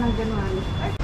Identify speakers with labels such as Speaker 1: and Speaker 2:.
Speaker 1: ng ganun.